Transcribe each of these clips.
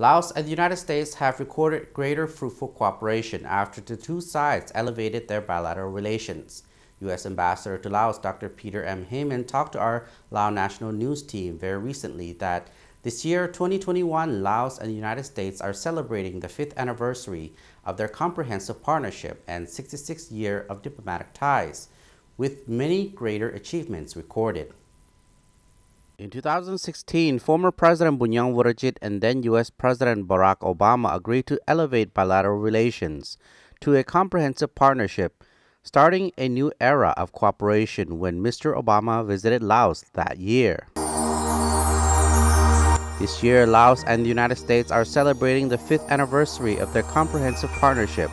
Laos and the United States have recorded greater fruitful cooperation after the two sides elevated their bilateral relations. U.S. Ambassador to Laos Dr. Peter M. Haymond talked to our Lao National News team very recently that this year, 2021, Laos and the United States are celebrating the fifth anniversary of their comprehensive partnership and 66th year of diplomatic ties, with many greater achievements recorded. In 2016, former President Bounnhang Vorachith and then U.S. President Barack Obama agreed to elevate bilateral relations to a comprehensive partnership, starting a new era of cooperation when Mr. Obama visited Laos that year. This year, Laos and the United States are celebrating the fifth anniversary of their comprehensive partnership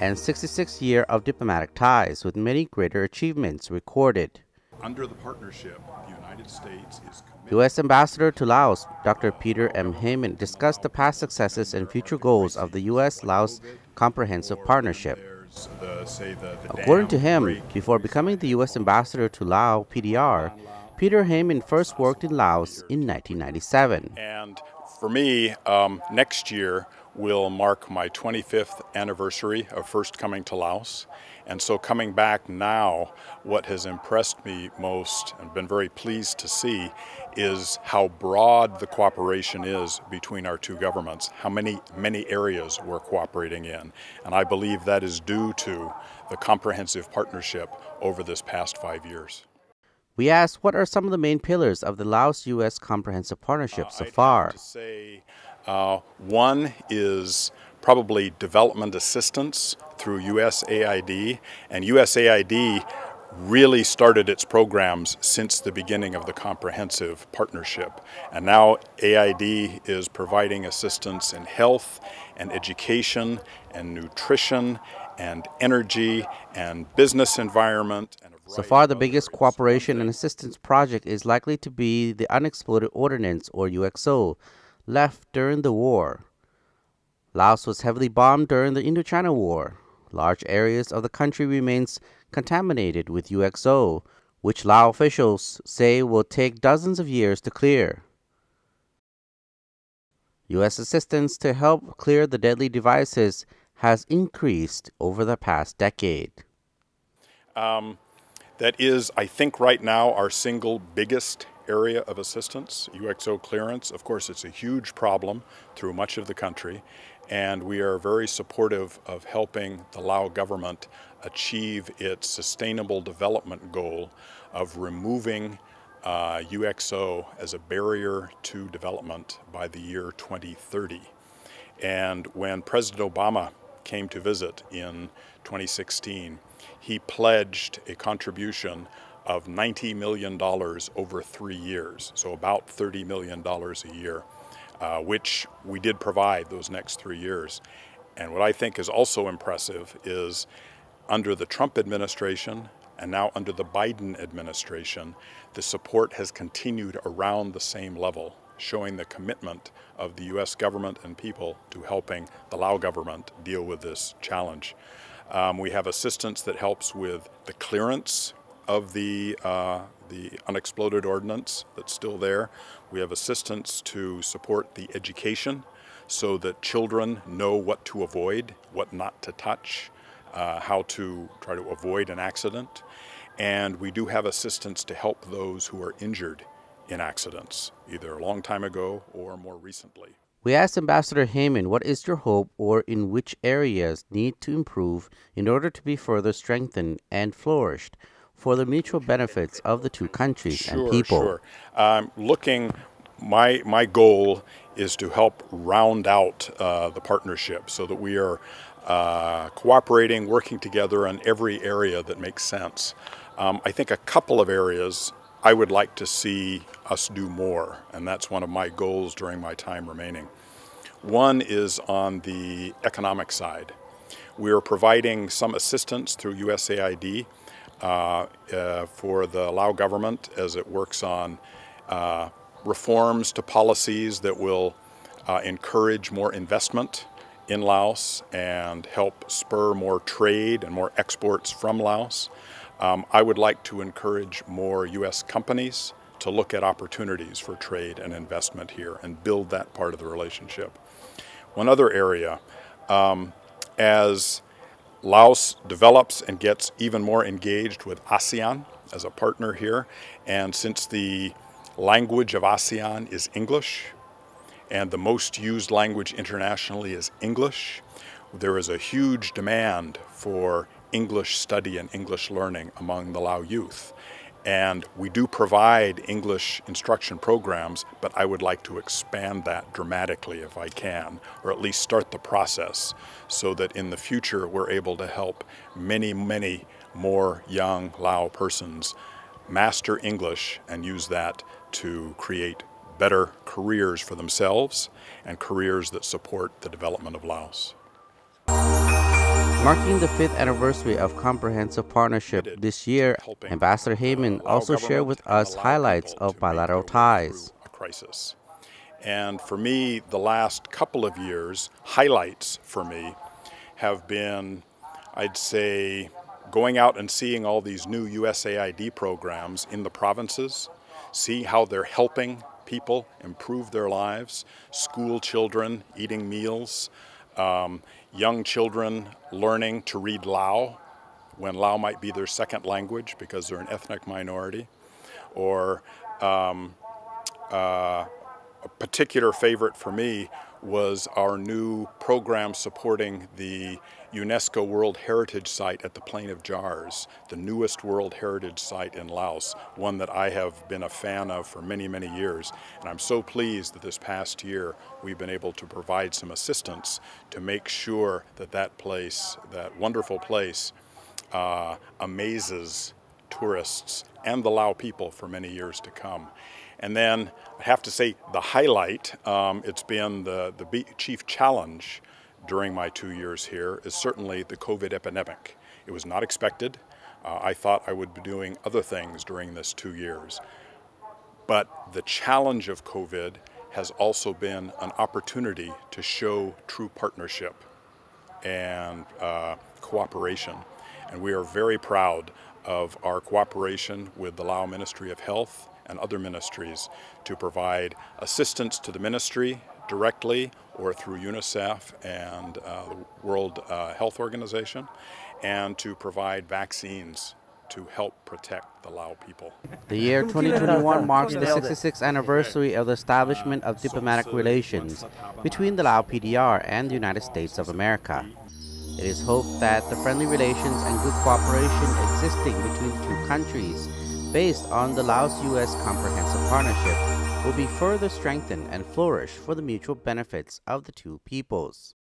and 66th year of diplomatic ties, with many greater achievements recorded. Under the partnership, the United States is committed. U.S. Ambassador to Laos, Dr. Peter M. Haymond, discussed the past successes and future goals of the U.S. Laos Comprehensive Partnership. The, the, the According to him, break before becoming the U.S. Ambassador to Laos PDR, Peter Haymond first worked in Laos in 1997. And for me, um, next year will mark my 25th anniversary of first coming to Laos. And so coming back now, what has impressed me most and been very pleased to see is how broad the cooperation is between our two governments, how many, many areas we're cooperating in. And I believe that is due to the comprehensive partnership over this past five years. We asked what are some of the main pillars of the Laos U.S. Comprehensive Partnership Uh, so I'd far. to say uh, one is probably development assistance through USAID, and USAID really started its programs since the beginning of the comprehensive partnership. And now AID is providing assistance in health and education and nutrition and energy and business environment. And So far, the biggest cooperation and assistance project is likely to be the Unexploded Ordnance, or UXO, left during the war. Laos was heavily bombed during the Indochina War. Large areas of the country remains contaminated with UXO, which Lao officials say will take dozens of years to clear. U.S. assistance to help clear the deadly devices has increased over the past decade. Um, that is, I think, right now our single biggest area of assistance, UXO clearance. Of course, it's a huge problem through much of the country, and we are very supportive of helping the Lao government achieve its sustainable development goal of removing uh, UXO as a barrier to development by the year 2030. And when President Obama came to visit in 2016, he pledged a contribution of $90 million over three years, so about $30 million a year, uh, which we did provide those next three years. And what I think is also impressive is under the Trump administration and now under the Biden administration, the support has continued around the same level, showing the commitment of the U.S. government and people to helping the Lao government deal with this challenge. Um, we have assistance that helps with the clearance of the, uh, the unexploded ordnance that's still there. We have assistance to support the education so that children know what to avoid, what not to touch, uh, how to try to avoid an accident. And we do have assistance to help those who are injured in accidents, either a long time ago or more recently. We asked Ambassador Haymond what is your hope or in which areas need to improve in order to be further strengthened and flourished for the mutual benefits of the two countries sure, and people. Sure. Um, looking, my my goal is to help round out uh, the partnership so that we are uh, cooperating, working together in every area that makes sense. Um, I think a couple of areas I would like to see us do more, and that's one of my goals during my time remaining. One is on the economic side. We are providing some assistance through USAID uh, uh, for the Lao government as it works on uh, reforms to policies that will uh, encourage more investment in Laos and help spur more trade and more exports from Laos. Um, I would like to encourage more U.S. companies to look at opportunities for trade and investment here and build that part of the relationship. One other area, um, as Laos develops and gets even more engaged with ASEAN as a partner here, and since the language of ASEAN is English, and the most used language internationally is English, there is a huge demand for English study and English learning among the Lao youth. And we do provide English instruction programs, but I would like to expand that dramatically if I can, or at least start the process so that in the future we're able to help many, many more young Lao persons master English and use that to create better careers for themselves and careers that support the development of Laos. Marking the fifth anniversary of Comprehensive Partnership this year, Ambassador Haymond also shared with us highlights of bilateral ties. crisis. And for me, the last couple of years, highlights for me have been, I'd say, going out and seeing all these new USAID programs in the provinces, see how they're helping people improve their lives, school children eating meals, um, young children learning to read Lao when Lao might be their second language because they're an ethnic minority, or um, uh, a particular favorite for me was our new program supporting the UNESCO World Heritage Site at the Plain of Jars, the newest World Heritage Site in Laos, one that I have been a fan of for many, many years. And I'm so pleased that this past year we've been able to provide some assistance to make sure that that place, that wonderful place, uh, amazes tourists and the Lao people for many years to come. And then I have to say the highlight, um, it's been the, the chief challenge during my two years here is certainly the COVID epidemic. It was not expected. Uh, I thought I would be doing other things during this two years. But the challenge of COVID has also been an opportunity to show true partnership and uh, cooperation. And we are very proud of our cooperation with the Lao Ministry of Health and other ministries to provide assistance to the ministry directly or through UNICEF and uh, the World uh, Health Organization and to provide vaccines to help protect the Lao people. The year 2021 marks the 66th anniversary of the establishment of diplomatic relations between the Lao PDR and the United States of America. It is hoped that the friendly relations and good cooperation existing between the two countries, based on the Laos-US Comprehensive Partnership, will be further strengthened and flourish for the mutual benefits of the two peoples.